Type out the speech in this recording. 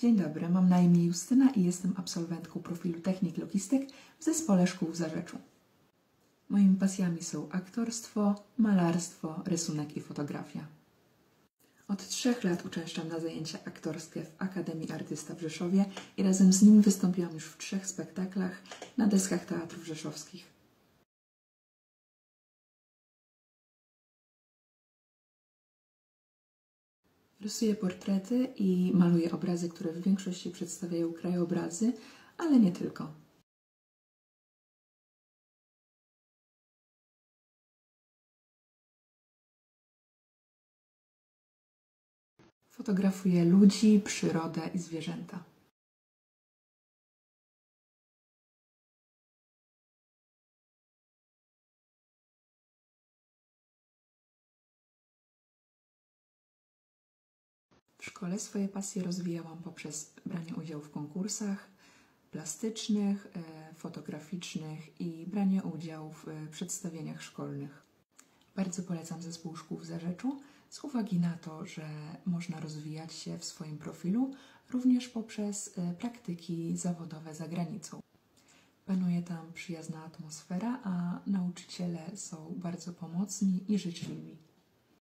Dzień dobry, mam na imię Justyna i jestem absolwentką profilu Technik Logistyk w Zespole Szkół w Zarzeczu. Moimi pasjami są aktorstwo, malarstwo, rysunek i fotografia. Od trzech lat uczęszczam na zajęcia aktorskie w Akademii Artysta w Rzeszowie i razem z nim wystąpiłam już w trzech spektaklach na deskach teatrów rzeszowskich. Rysuję portrety i maluję obrazy, które w większości przedstawiają krajobrazy, ale nie tylko. Fotografuję ludzi, przyrodę i zwierzęta. W szkole swoje pasje rozwijałam poprzez branie udziału w konkursach plastycznych, e, fotograficznych i branie udziału w e, przedstawieniach szkolnych. Bardzo polecam zespół szkół w Zarzeczu z uwagi na to, że można rozwijać się w swoim profilu również poprzez e, praktyki zawodowe za granicą. Panuje tam przyjazna atmosfera, a nauczyciele są bardzo pomocni i życzliwi.